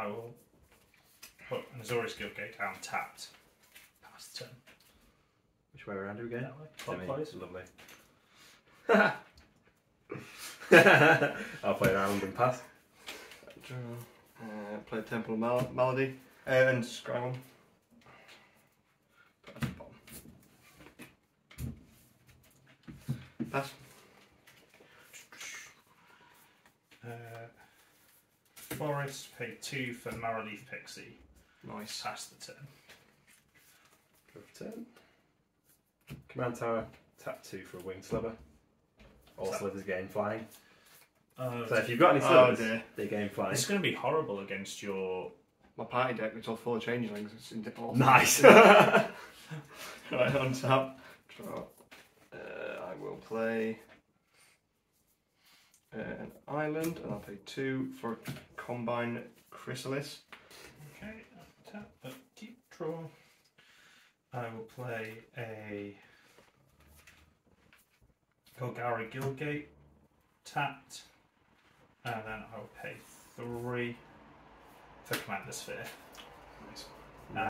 I will put an Azorius Guildgate down tapped. Pass the turn. Which way around do we go? That way. Timmy, Clockwise. Lovely. I'll play an island and pass. Draw. Uh, play Temple of Mal- Malady. Uh, and scry one. Put it at the bottom. Pass. Uh, Forest, pay two for Marrowleaf Pixie. Nice. Pass the turn. Go for turn. Command tower, tap two for a wing sliver. All Is that- slivers gain flying. Uh, So if you've got any Oh slivers, dear. they gain flying. it's going to be horrible against your. My party deck was all full of changelings. It's in all Nice. right, on top. Draw. Uh, I will play an island, and I'll pay two for Combine Chrysalis. Okay, tap, but keep draw. I will play a Golgari Guildgate, tapped, and then I will pay three for Commander Sphere. Nice. Nah.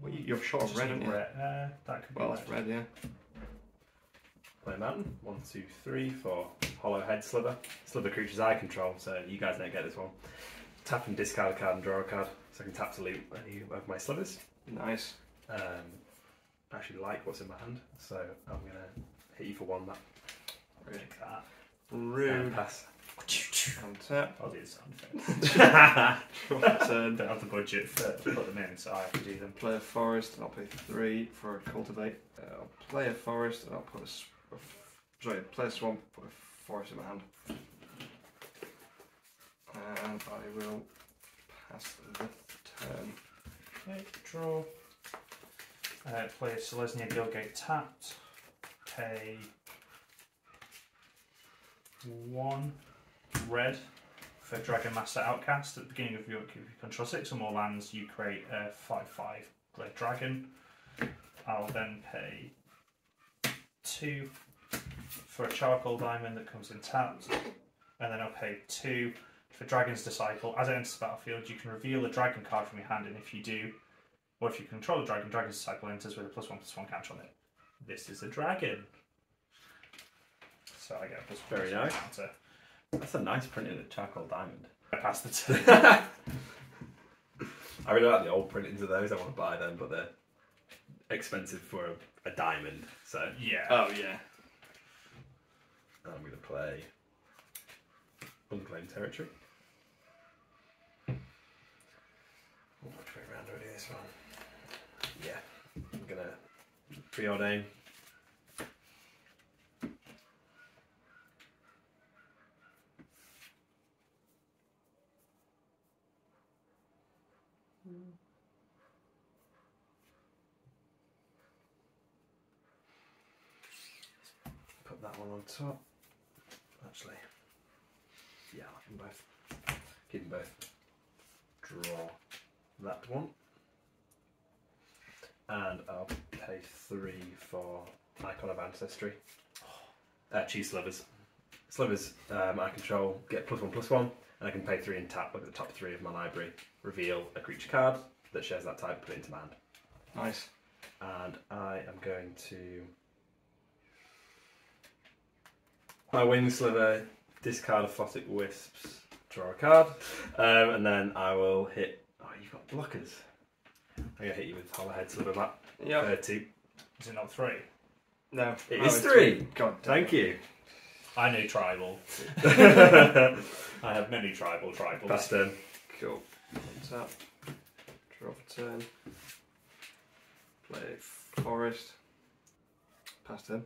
Well, you- you're short of red, aren't you? red. Uh, that could be Well, red. that's red, yeah. Play mountain. One, two, three for Hollowhead Sliver. Sliver creatures I control, so you guys don't get this one. Tap and discard a card and draw a card. So I can tap to loot any of my slivers. Nice. Um, I actually like what's in my hand, so I'm gonna hit you for one that Take that. and Rude. pass. On tap. I'll do the sound effects. Turn. Don't have the budget for to put them in, so I have to do them. Play a forest, and I'll pay three for a cultivate. Uh, I'll play a forest, and I'll put a, s- a f- sorry, play swamp, put a forest in my hand, and I will pass the turn. Okay, draw. Uh, play Selesnya Guildgate tapped. Pay one red for Dragonmaster Outcast. At the beginning of your, control six or more lands, you create a 5 5 red dragon. I'll then pay two for a charcoal diamond that comes in tapped. And then I'll pay two for Dragon's Disciple. As it enters the battlefield, you can reveal a dragon card from your hand, and if you do, or if you control a dragon, Dragon's Disciple enters with a plus one plus one counter on it. This is a dragon. So I get a plus one Very plus one nice. counter. That's a nice printing of charcoal diamond. I pass the turn. I really like the old printings of those. I want to buy them, but they're expensive for a, a diamond. So yeah. Oh yeah. I'm going to play Unclaimed Territory. Which way around do I do this one? Yeah, I'm going to preordain. Put that one on top. Actually, yeah, I can both. Keep them both. Draw that one. And I'll pay three for Icon of Ancestry. Uh, choose slivers. Slivers um, I control get plus one plus one, and I can pay three and tap. Look at the top three of my library. Reveal a creature card that shares that type. Put it into my hand. Nice. And I am going to my wing sliver, discard a Photic Wisps, draw a card, um, and then I will hit. Oh, you've got blockers. I'm gonna hit you with Hollowhead Sliver Map. Yep. Uh, two. Is it not three? No. It Oh, is it's three. God. Thank you. I know tribal. I have many tribal tribals. Pass turn. Cool. On tap. Draw for turn. Play forest. Pass turn.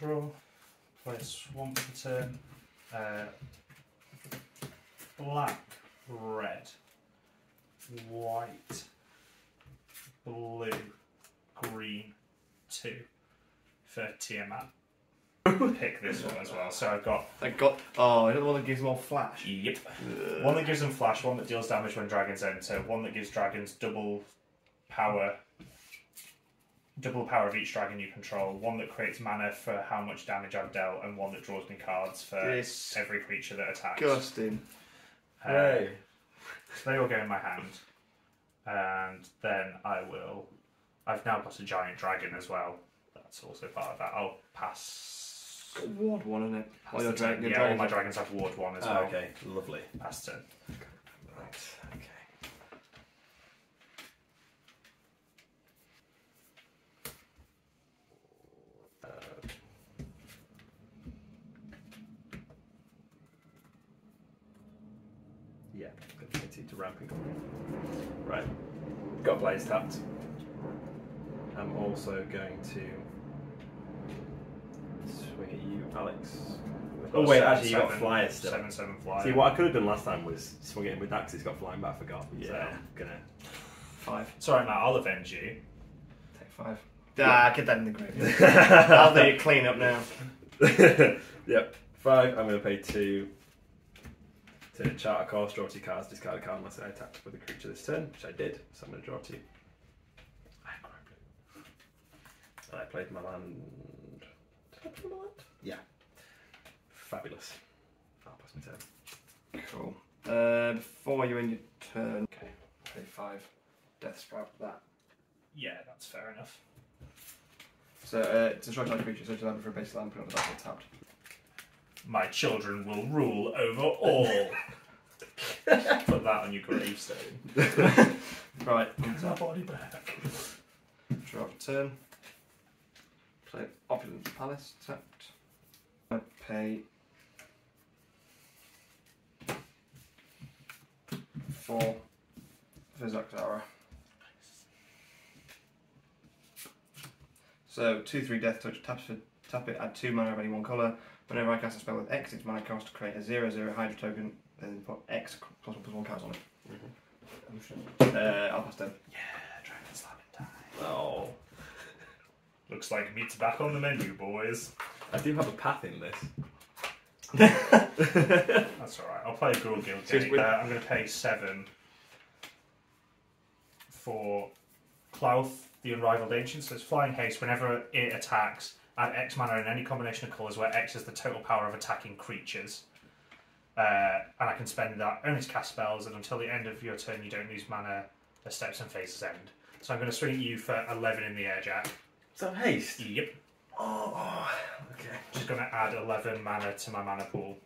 Play a swamp for turn. Uh, black, red, white, blue, green, two for Tiamat. Pick this one as well. So I've got Thank got. Oh, I don't want that gives all flash. yep. One that gives them flash, one that deals damage when dragons enter, one that gives dragons double power double power of each dragon you control, one that creates mana for how much damage I've dealt, and one that draws me cards for This every creature that attacks. disgusting. Uh, Hooray. so they all go in my hand, and then I will. I've now got a giant dragon as well. That's also part of that. I'll pass. Got ward one in it. pass Oh, your the dra- turn. your yeah, all dragons my dragons have ward one as Ah, well. okay, lovely. Pass turn. Right, okay. Uh, yeah, going to continue to ramping. Right, got tapped. I'm also going to swing at you, Alex. Oh wait, Seven, actually you got seven, flyer still. Seven seven flyer. See, what I could have done last time was swung it in with that because it's got flying, but I forgot. So Yeah. I'm gonna. Five. Sorry, alright, Matt. I'll avenge you. Take five. Ah, get that in the grave. I'll do it clean up now. yep, five. I'm going to pay two to chart a course, draw two cards, discard a card unless I attack with a creature this turn, which I did. So I'm going to draw two. And I played my land. Did I play my land? Yeah. Fabulous. I'll pass my turn. Cool. Uh, before you end your turn, okay, pay five. Deathsprout that. Yeah, that's fair enough. So uh, short time creature, so it's land for a base land, put it on the back tapped. My children will rule over all. Put that on your gravestone. Right, Get our body back. draw up turn. Play Opulent Palace tapped. I pay four for Zaxara. So two three deathtouch taps for tap it, add two mana of any one colour. Whenever I cast a spell with X, its mana cost to create a zero zero Hydra token, and then put X plus one plus one cards on it. Uh, I'll pass turn. Yeah, dragon slamming time. Oh. Looks like meat's back on the menu, boys. I do have a path in this. That's alright. I'll play a Gruul Guild So it's Gate. Uh, I'm going to pay seven for Klauth, the Unrivaled Ancient. So it's flying haste. Whenever it attacks, add X mana in any combination of colours where X is the total power of attacking creatures. Uh, and I can spend that only to cast spells, and until the end of your turn, you don't lose mana as steps and phases end. So I'm going to swing at you for 11 in the air, Jack. So haste. Yep. Oh, okay. Just going to add 11 mana to my mana pool.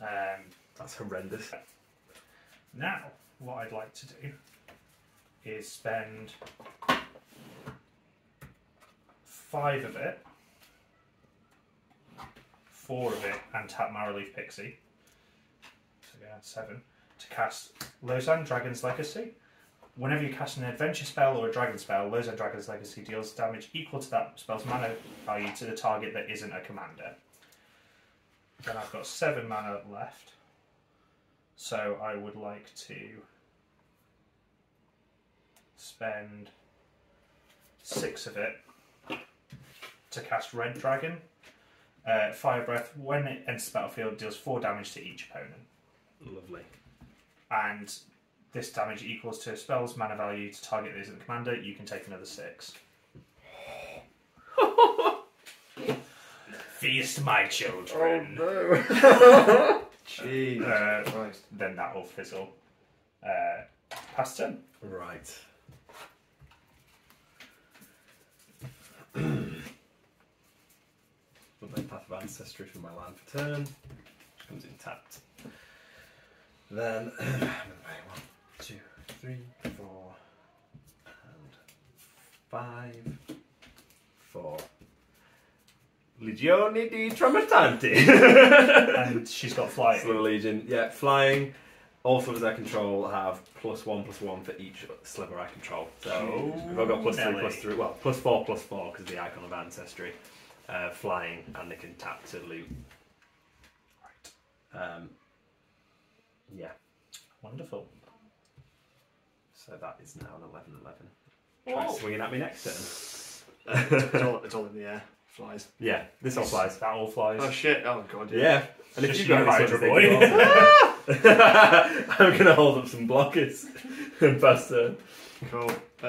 Um, That's horrendous. now, what I'd like to do is spend five of it, four of it, and tap Marrowleaf Pixie. So yeah, seven. To cast Lozhan Dragon's Legacy. Whenever you cast an adventure spell or a dragon spell, Lozhan Dragon's Legacy deals damage equal to that spell's mana value to the target that isn't a commander. Then I've got seven mana left. So I would like to spend six of it to cast Red Dragon. Uh, Fire Breath, when it enters the battlefield, deals four damage to each opponent. Lovely. And this damage equals to a spell's mana value to target that isn't the commander. You can take another six. Feast my children. no! Jesus Uh, Christ. Then that will fizzle. Uh, pass turn. Right. Lovely Path of Ancestry from my land for turn, which comes in tapped. Then I'm going to pay one, two, three, four, and five for Legione di Tramontanti. And she's got flying. Slow Legion, yeah, flying. All slivers I control have plus one, plus one for each sliver I control. So Oh, we've all got plus three, plus three. Well, plus four, plus four because the icon of ancestry. Uh, flying, and they can tap to loot. Right. Um, yeah, Wonderful. So that is now an 11 11. Try swinging at me next turn. it's, all, it's all in the air. Flies. Yeah, this all flies. That all flies. Oh shit! Oh god. Yeah. And if you, you've got any sort of Hydra thing, boy. I'm going to hold up some blockers and pass turn. Cool. Uh,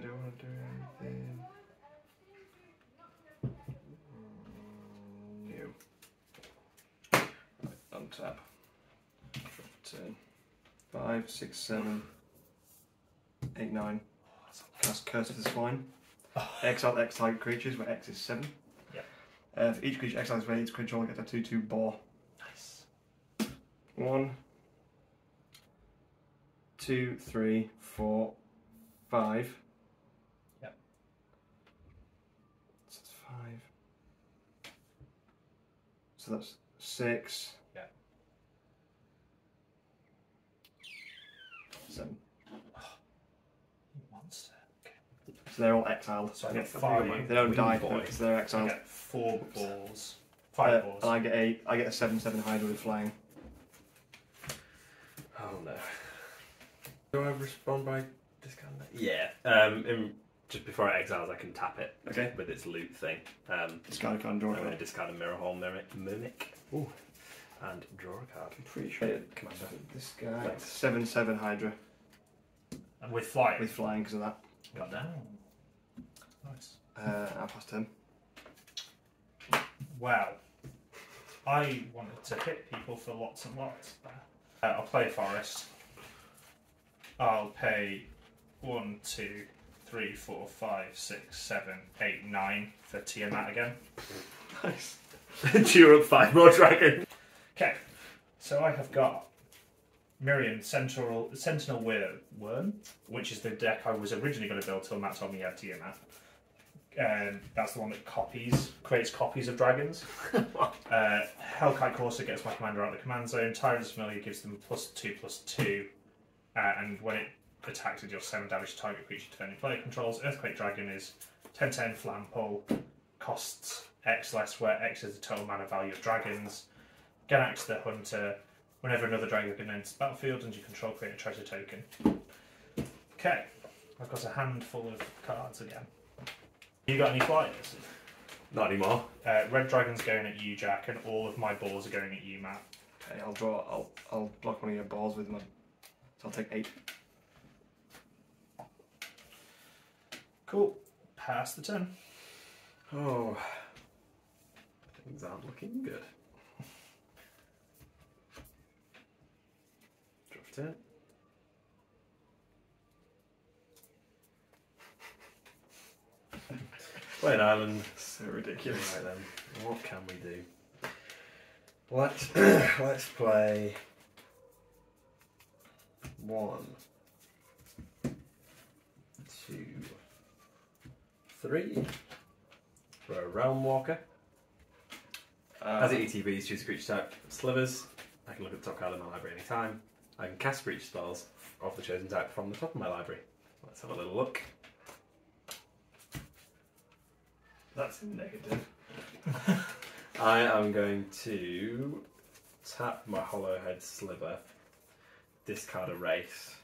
do I want to do anything? Mm, No. Right, untap. Turn. Five, six, seven, eight, nine. Cast Curse of the Swine. Exile X target creatures, where X is seven. Yep. Uh, for each creature exiles where its controller gets a 2 2 boar. Nice. One, two, three, four, five. Yep. So that's five. So that's six. Yeah. Seven. Monster. Okay. So they're all exiled. So I I get get five. They don't Wing die boy. because they're I exiled. get four balls. Uh, Five balls. and I get a I get a seven seven Hydra with flying. Oh no. Do I respond by discarding that? Yeah. Um, in, just before it exiles, I can tap it Okay. with its loot thing. Um, Discard a card and draw I'm a going to card. discard a Mirror Hole Mimic, mimic Ooh. and draw a card. I'm pretty sure Commander. this guy Thanks. seven seven Hydra and with flying. with flying because of that. Got down. Nice. Uh, I'll pass turn. Wow. I wanted to hit people for lots and lots. Uh, I'll play Forest. I'll pay one, two, three, four, five, six, seven, eight, nine for Tiamat again. Nice. Cheer up five more dragons. Okay, so I have got Miirym Sentinel, Sentinel Wor- Wyrm, which is the deck I was originally going to build till Matt told me he had Tiamat. Um, that's the one that copies, creates copies of dragons. uh, Hellkite Courser gets my commander out of the command zone. Tyrant's Familiar gives them plus two, plus two. Uh, and when it attacks, it deals seven damage to target creature defending player controls. Earthquake Dragon is 10 10 flam pull, costs X less, where X is the total mana value of dragons. Ganax the Hunter. Whenever another dragon enters the battlefield and you control, create a treasure token. Okay, I've got a handful of cards again. You got any flyers? Not anymore. Uh, red dragon's going at you, Jack, and all of my balls are going at you, Matt. Okay, I'll draw. I'll I'll block one of your balls with my. So I'll take eight. Cool. Pass the turn. Oh. Things aren't looking good. Drop turn. Play an island. So ridiculous. Right then, what can we do? Let's let's play one, two, three for a Realmwalker. Uh, As it ETBs, choose a creature type. Slivers. I can look at the top card of my library anytime. I can cast creature spells of the chosen type from the top of my library. Let's have a little look. That's negative. I am going to tap my Hollowhead Sliver, discard a race,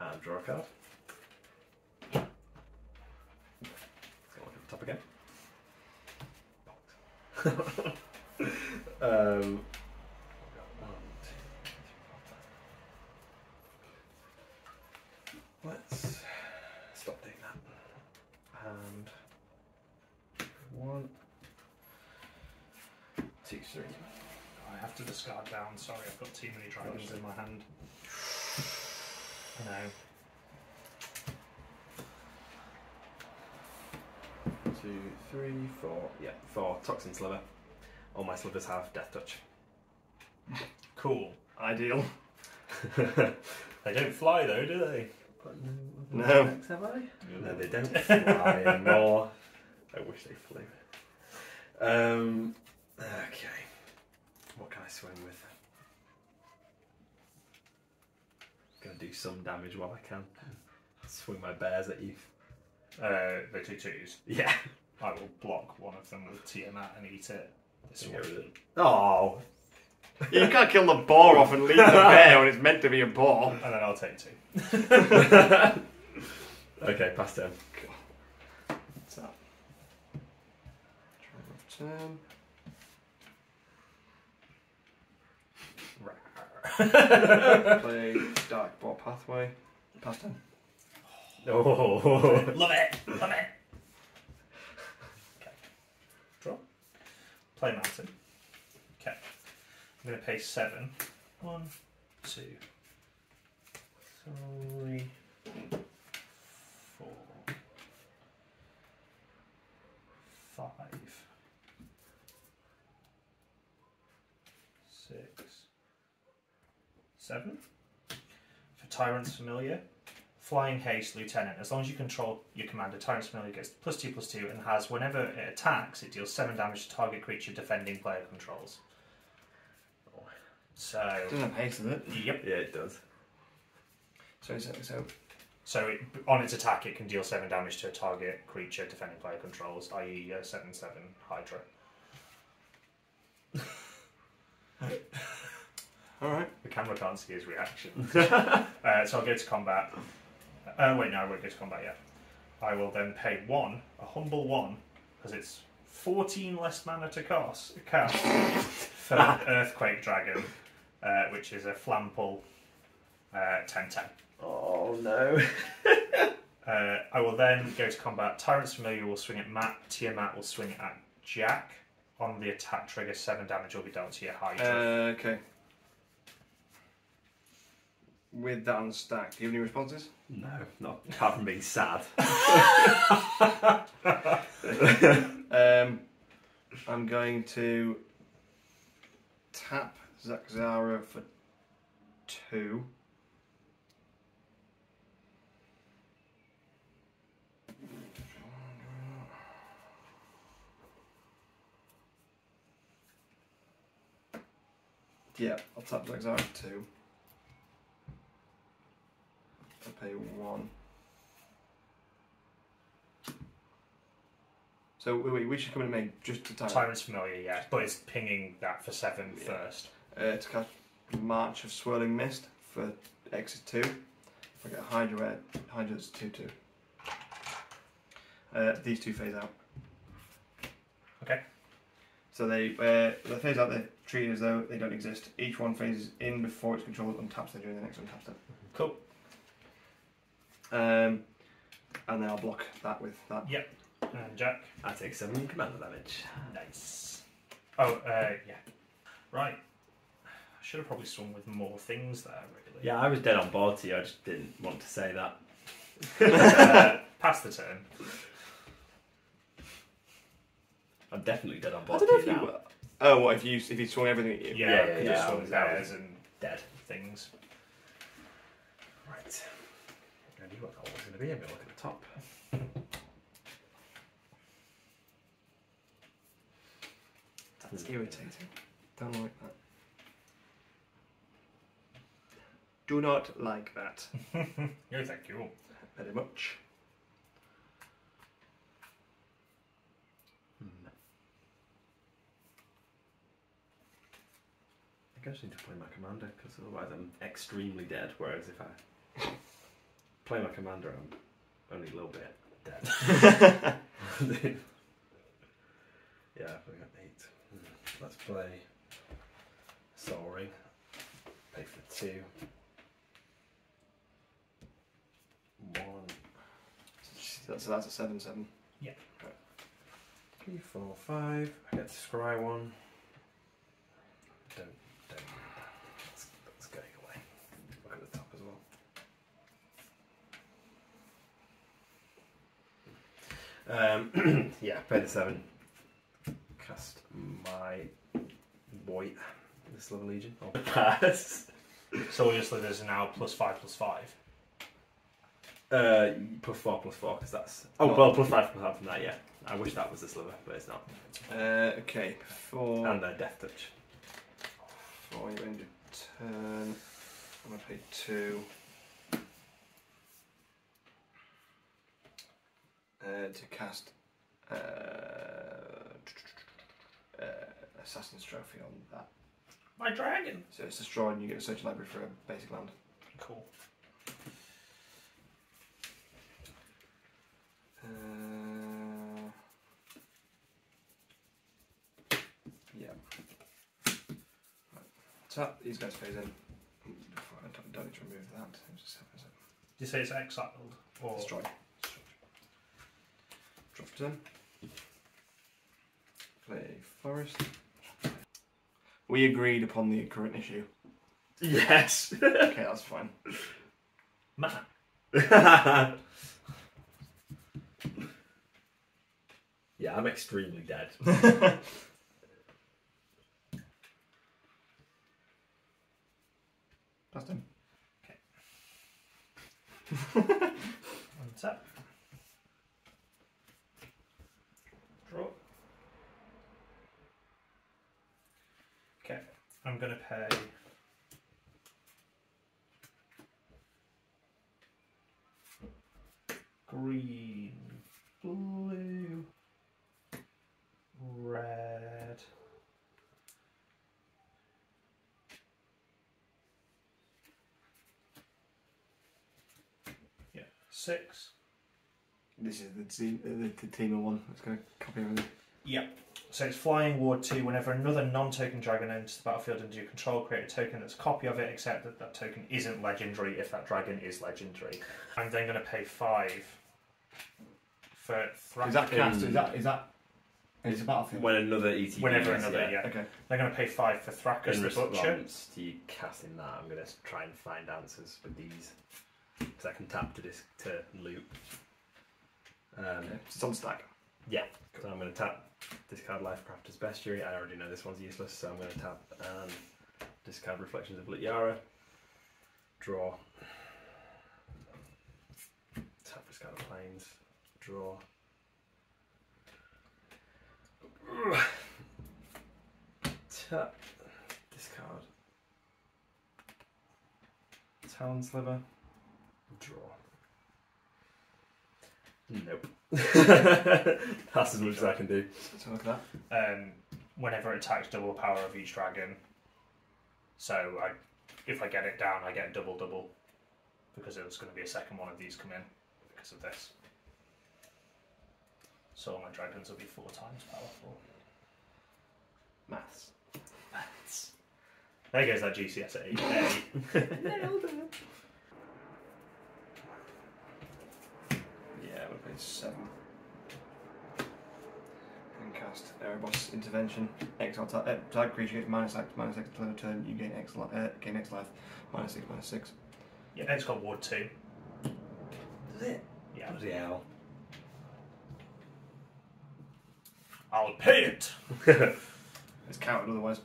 and draw a card. Let's go look at the top again. um, one, two, three, four, five. Let's stop doing that. And one, two, three. I have to discard down. Sorry, I've got too many dragons in my hand. I know. Two, three, four. Yeah, four. Toxin sliver. All my slivers have deathtouch. Cool. Ideal. They don't fly though, do they? No. Have I? No, they don't fly anymore. I wish they flew. Um, okay. What can I swing with? I'm gonna do some damage while I can. Swing my bears at you. Uh, the two twos. Yeah. I will block one of them with Tiamat and eat it. This. Oh. You can't kill the boar off and leave the bear when it's meant to be a boar. And then I'll take two. okay, pass down. God. 10. Play Darkbore Pathway. Pass 10. Oh. Love it. Love it. Okay. Draw. Play Mountain. Okay. I'm going to pay seven. One, two, three, four, five. Seven. For Tyrant's Familiar, Flying Haste Lieutenant. As long as you control your commander, Tyrant's Familiar gets plus two plus two and has whenever it attacks, it deals seven damage to target creature defending player controls. So, Doesn't have haste, does it? yep. yeah, it does. So, so, so So it, on its attack, it can deal seven damage to a target creature defending player controls, i.e., a seven seven Hydra. Alright. The camera can't see his reaction. uh, so I'll go to combat. Uh, wait, no, I won't go to combat yet. I will then pay one, a humble one, because it's 14 less mana to cast, cast for Earthquake Dragon, uh, which is a Flample uh, 10 10. Oh no. Uh, I will then go to combat. Tyrant's Familiar will swing at Matt. Tiamat will swing at Jack. On the attack trigger, 7 damage will be dealt to your Hydra. Uh, okay. With that unstacked, do you have any responses? No, not apart from being sad. Um, I'm going to tap Zach Zaxara for two. Yeah, I'll tap Zaxara for two. I'll pay one. So wait, wait, we should come in and make just the time. Tyrant's Familiar, yeah, but it's pinging that for 7 Yeah. first. Uh, to cast March of Swirling Mist for exit two. If I get Hydra, Hydra's two two. Uh, these two phase out. Okay. So they uh, they phase out. They're treated as though they don't exist. Each one phases in before it's controlled and taps them during the next one taps them. Cool. Um, and then I'll block that with that. And Jack. I take seven commander damage. Nice. Oh, uh, yeah. Right. I should have probably swung with more things there, really. Yeah, I was dead on board to you. I just didn't want to say that. uh, pass the turn. I'm definitely dead on I board don't to know you if you. now. Oh, what if you if you swung everything at you? Yeah, Yeah, I yeah, could yeah, have I swung was- theirs and Dead. things. Right. Knew what that was going to be. I'm going to look at the top. That's irritating. Don't like that. Do not like that No, thank you. very much. Hmm. I guess I need to play my commander because otherwise I'm extremely dead. Whereas if I play my commander, I'm only a little bit dead. yeah, we got eight. Hmm. Let's play Sol Ring. Pay for two. One, So that's a seven seven. Yeah. Three, four, five. I get to scry one. Don't, don't. That's, that's going away. Look at the top as well. Um, yeah, pay the seven. Cast my boy, This level legion. Oh, pass. So obviously there's now plus five plus five. Uh, plus four, plus four, because that's. Oh, well, plus five, plus five from that, yeah. I wish that was the sliver, but it's not. Uh, okay, for And a death touch. for your end of turn, I'm gonna pay two. Uh, to cast uh, uh, Assassin's Trophy on that. My dragon! So it's destroyed and you get a search library for a basic land. Cool. Uh, yeah. Right. So these guys phase in. Don't need to remove that. Just. Did you say it's exiled or destroyed? Drop. Play forest. We agreed upon the current issue. Yes. Okay, that's fine. Matt? yeah, I'm extremely dead. That's done. Untap. Draw. Okay, I'm going to pay. Green, blue, red. Yeah, six. This is the team, the, the teamer one. It's going to copy everything. Yep. So it's flying ward two. Whenever another non-token dragon enters the battlefield under your control, create a token that's a copy of it, except that that token isn't legendary if that dragon is legendary. I'm then going to pay five for Thrak. Is that cast? Is that is that? It's a battlefield. when another ETB. Whenever is, another, yeah. Okay. They're going to pay five for Thrakkus In the Butcher. response to you casting that, I'm going to try and find answers with these. Because I can tap to this to loop. Um, okay. It's on stack. Yeah. So I'm going to tap discard Lifecrafter's Bestiary. I already know this one's useless, so I'm going to tap and discard Reflections of Littjara. Draw. Tap discard of Plains. Draw. Tap. Discard. Talon Sliver. Draw. Nope. That's as much as I can do. So look at Um, whenever it attacks, double power of each dragon. So I, if I get it down, I get double double because there's going to be a second one of these come in because of this. So all my dragons will be four times powerful. that. Maths. There goes that GCS at 8. Yeah, we'll play seven. And cast Erebos Intervention. Exile ta- uh, tag creature gets minus X, minus X until end of turn. You gain X, li- uh, gain X life. Minus six, minus six. yeah, it's got Ward 2. Does it? Yeah. Bloody hell. I'll pay it! It's counted otherwise.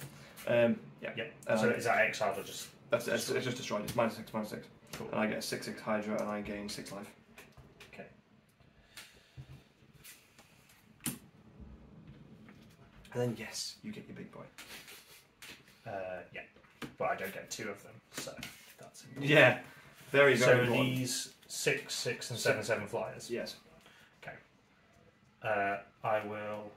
Um, yeah. Yeah. Uh, so is that exiled or just. That's it's, it's just destroyed. It's minus six, minus six. Cool. And I get a six six Hydra, and I gain six life. And then yes, you get your big boy. Uh, yeah. But I don't get two of them, so that's important. Yeah. Very very So important. these six, six, and seven, seven flyers. Yes. Uh, I will.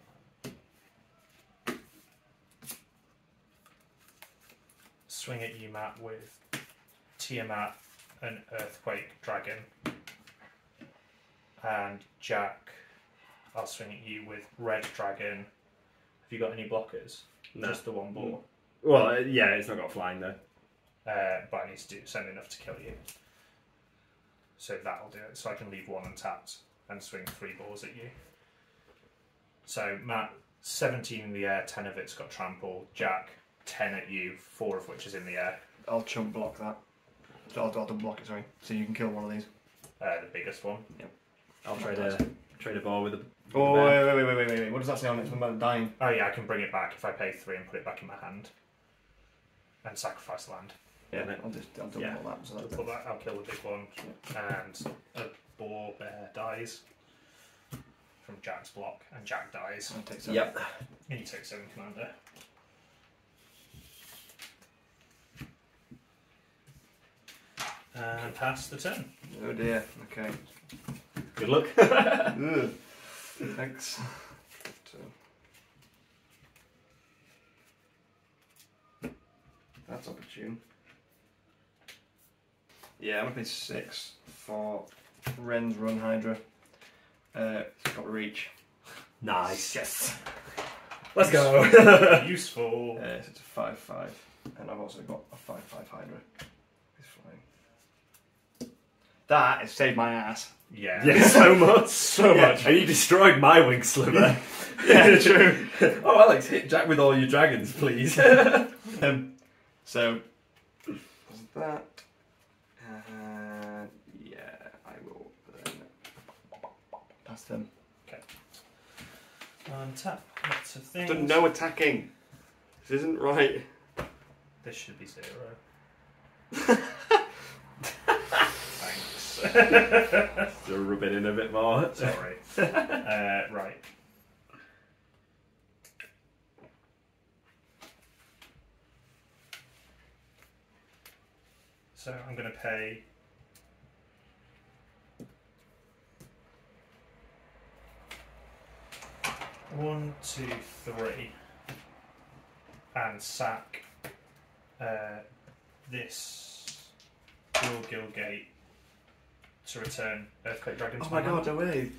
Swing at you, Matt, with Tiamat, an Earthquake Dragon. And Jack, I'll swing at you with Red Dragon. Have you got any blockers? No. Just the one ball. Well, uh, yeah, it's not got flying though. Uh, but I need to do send enough to kill you. So that'll do it. So I can leave one untapped and swing three balls at you. So Matt, 17 in the air, 10 of it's got trample. Jack, 10 at you, 4 of which is in the air. I'll chunk block that. So I'll, I'll double block it. Sorry. So you can kill one of these. Uh, the biggest one. Yep. I'll try a trade a ball with a. with Oh a wait, wait, wait, wait, wait, wait. What does that say on it? Something about dying. Oh yeah, I can bring it back if I pay 3 and put it back in my hand. And sacrifice the land. Yeah. I'll just I'll double Yeah. block that. So I'll, that's put that, I'll kill the big one. And a boar bear dies from Jack's block, and Jack dies. I'll take seven. Yep. And you take 7 commander. And pass the turn. Oh dear. Okay. Good luck. Ugh. Thanks. So. That's opportune. Yeah, I'm gonna play six for Ren's Run Hydra. Uh, it's got reach. nice. Yes. Let's go. Useful. Uh, so it's a five five. And I've also got a 5 5 Hydra. It's flying. That has saved my ass. Yeah. Yeah, so much. So Yeah, much. And you destroyed my wing sliver. yeah, true. oh, Alex, hit Jack with all your dragons, please. Um, so, was that? Uh, yeah, I will then pass them. Okay. Untap. Lots of things. Done no attacking. This isn't right. This should be zero. Still rub it in a bit more. Sorry. Uh, right. So I'm going to pay. One, two, three, and sack uh, this Dual Guildgate to return Earthquake Dragon to Oh my god, no way.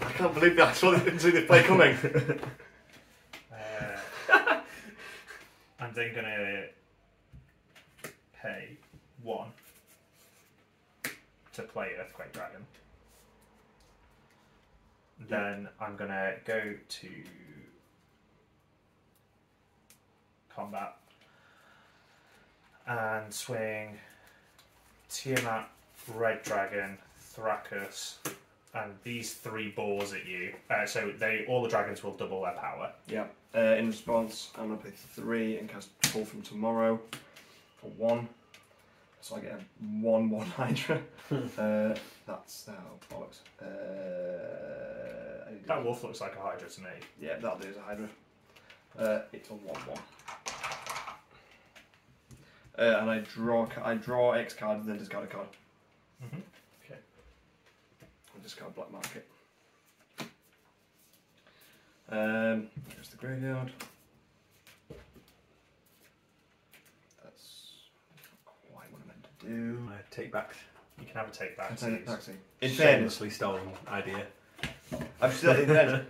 I can't believe that. I saw the, see the play coming. Uh, I'm then gonna pay one to play Earthquake Dragon. Then I'm gonna go to combat and swing Tiamat, Red Dragon, Thrakkus, and these three boars at you. Uh, so they all the dragons will double their power. yeah. Uh, in response, I'm going to pay three and cast Pull from Tomorrow for one. So I get a 1 1 Hydra. uh, that's. Oh, bollocks. Uh, I need to- That wolf looks like a Hydra to me. Yeah, that'll do as a Hydra. Uh, it's a 1 1. Uh, and I draw I draw X card and then discard a card. Mm-hmm. I discard black market. Um, there's the graveyard. That's not quite what I meant to do. My take back. You can have a take I back. take taxi. In fairness, stolen idea. I'm still in fairness,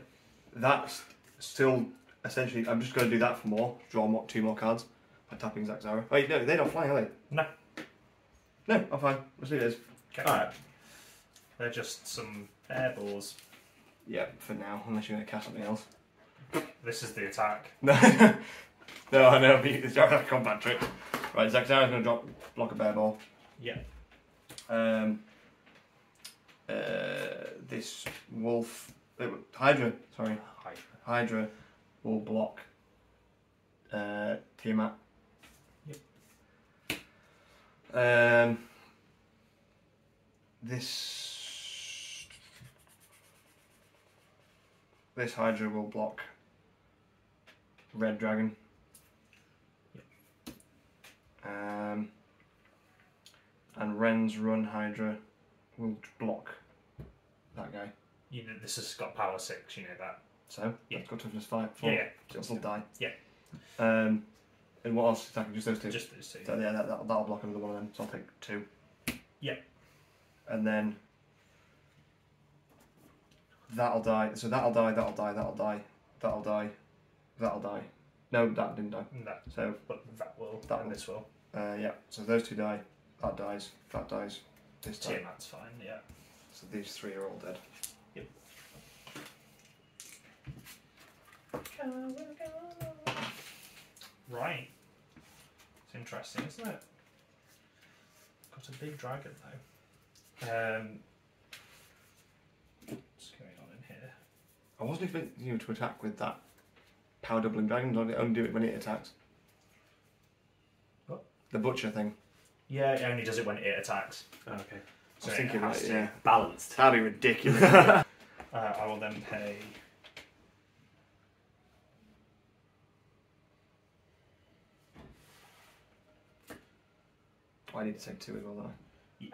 that's still essentially. I'm just going to do that for more. Draw more, two more cards by tapping Zara. Wait, no, they're not flying, are they? No. No, I'm fine. Let's do this. Okay. Alright. They're just some air balls. Yeah, for now, unless you're going to cast something else. This is the attack. No, no, I know. It's a combat trick. Right, Zaxara's going to drop block a bear ball. Yeah. Um, uh, this wolf, uh, Hydra, sorry, Hydra. Hydra will block uh, Tiamat. Um, this this Hydra will block Red Dragon. Um, and Ren's Run Hydra will block that guy. You know, this has got power six. You know that. So Yeah. let's go toughness five. Four. Yeah. yeah. So it'll die. Yeah. Um, and what else is attacking? Just those two. Just those two. So yeah, that, that'll, that'll block another one of them. So I'll take two. Yeah. And then that'll die. So that'll die. That'll die. That'll die. That'll die. That'll die. No, that didn't die. That, So but that will. That and will. this will. uh, yeah. So those two die. That dies. That dies. This dies. Tiamat's fine. Yeah. So these three are all dead. Yep. Right. It's interesting, isn't it? Got a big dragon though. Um, what's going on in here? I wasn't expecting you to attack with that power doubling dragon. Only only do it when it attacks. What? The butcher thing. Yeah, it only does it when it attacks. Okay. I was thinking that, yeah. Balanced. That'd be ridiculous. Uh, I will then pay. I need to take two as well, don't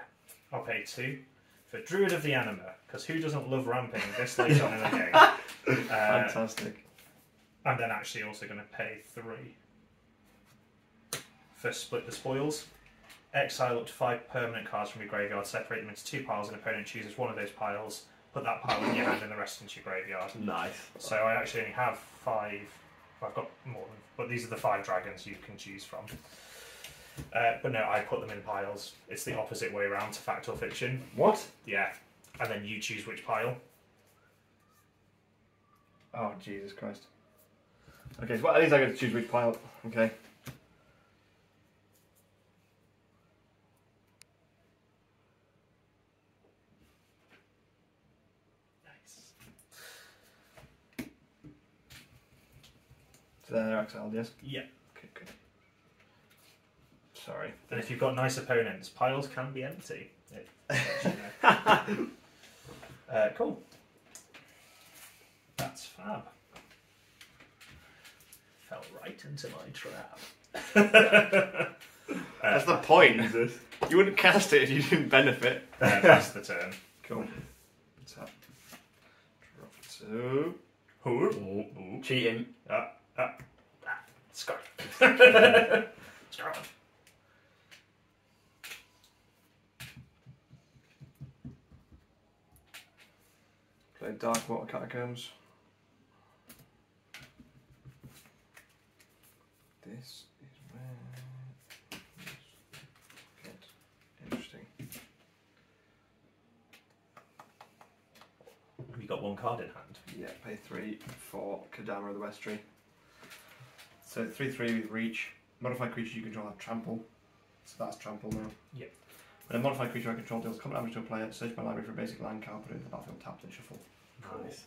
I'll pay two for Druid of the Anima because who doesn't love ramping this late on in the game? Uh, Fantastic. I'm then actually also going to pay three for split the spoils. Exile up to five permanent cards from your graveyard, separate them into two piles, and opponent chooses one of those piles. Put that pile in your hand and the rest into your graveyard. Nice. So I actually only have five I've got more than, but these are the five dragons you can choose from. Uh, but no, I put them in piles. It's the opposite way around to fact or fiction. What? Yeah, and then you choose which pile. Oh, Jesus Christ. Okay, so well, at least I get to choose which pile. Okay. Nice. So they're exiled, yes? Yeah. Sorry. and if you've got nice opponents, piles can be empty. It- you know. uh, cool. That's fab. Fell right into my trap. That's the point. You wouldn't cast it if you didn't benefit. Uh, that's the turn. Cool. What's that? Drop two. Ooh, ooh. Cheating. Ah, ah, ah. Scar. Scar. Play Darkwater Catacombs. This is where. Get interesting. Have you got one card in hand? Yeah, pay three for Kodama of the West Tree. So three three with reach. Modified creatures you control have trample. So that's trample now. Yep. When a modified creature I control deals combat damage to a player, search my library for a basic land card, put it into the battlefield tapped and shuffle. Nice.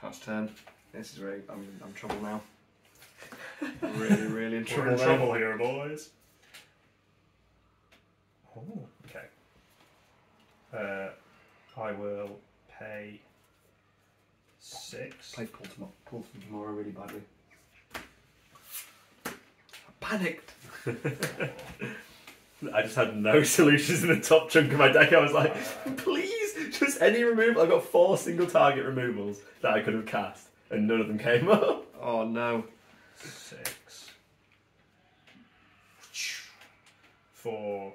Pass turn. This is really I'm I'm in trouble now. really, really in We're trouble. in now. trouble here, boys. Oh, okay. Uh, I will pay six. Play pull tomorrow. Pull from tomorrow really badly. I panicked. I just had no solutions in the top chunk of my deck. I was like, please, just any removal. I got four single target removals that I could have cast, and none of them came up. Oh no. Six. Four.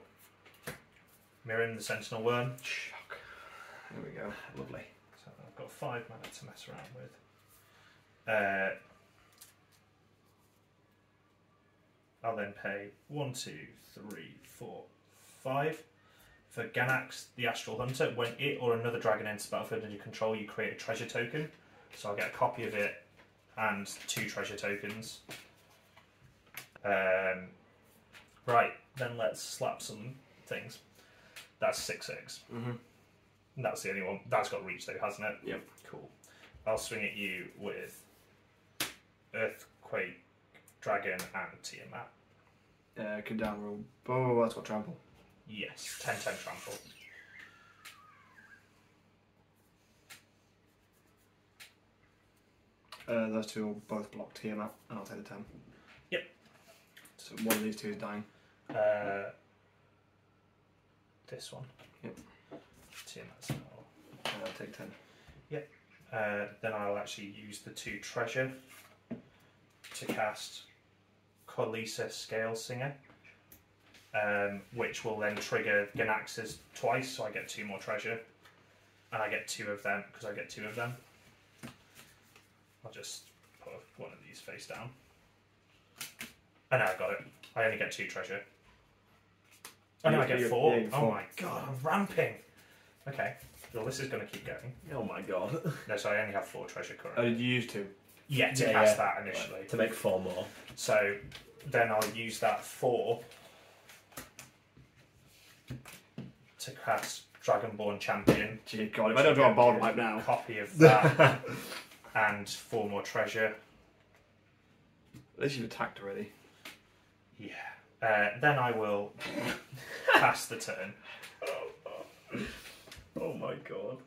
Miirym the Sentinel Wyrm. Shock. There we go. Lovely. So I've got five mana to mess around with. Uh, I'll then pay one, two, three, four, five. For Ganax, the Astral Hunter, when it or another dragon enters battlefield under your control, you create a treasure token. So I'll get a copy of it and two treasure tokens. Um, right, then let's slap some things. That's six six. Mm-hmm. That's the only one. That's got reach though, hasn't it? Yep. Cool. I'll swing at you with Earthquake, Dragon, and Tiamat. Uh, Kadama will. Oh, that's got trample. Yes, 10 10 trample. Uh, those two will both block Tiamat, and I'll take the 10. Yep. So one of these two is dying. Uh, this one. Yep. Tiamat's now. And I'll take 10. Uh, then I'll actually use the two treasure to cast Korlessa Scale Singer, um, which will then trigger Ganaxes twice, so I get two more treasure, and I get two of them because I get two of them. I'll just put one of these face down. And now I got it. I only get two treasure. Oh no, I get four. yeah, you get Oh four. my god, I'm ramping. Okay, well this is going to keep going. Oh my god. No, so I only have four treasure Oh, currently. did you use two? Yeah, to Yeah, cast yeah. that initially. to make four more. So then I'll use that four to cast Dragonborn Champion. Gee, God, if I don't draw a board wipe now. Copy of that. and four more treasure. At least you've attacked already. Yeah. Uh, then I will pass the turn. Oh my god.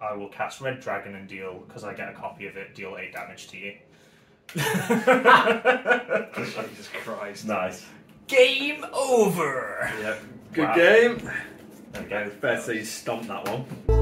I will cast Red Dragon and deal, because I get a copy of it, deal 8 damage to you. Jesus Christ. Nice. Game over! Yep. Good Wow. game. There we go. Fair to say you stomped that one.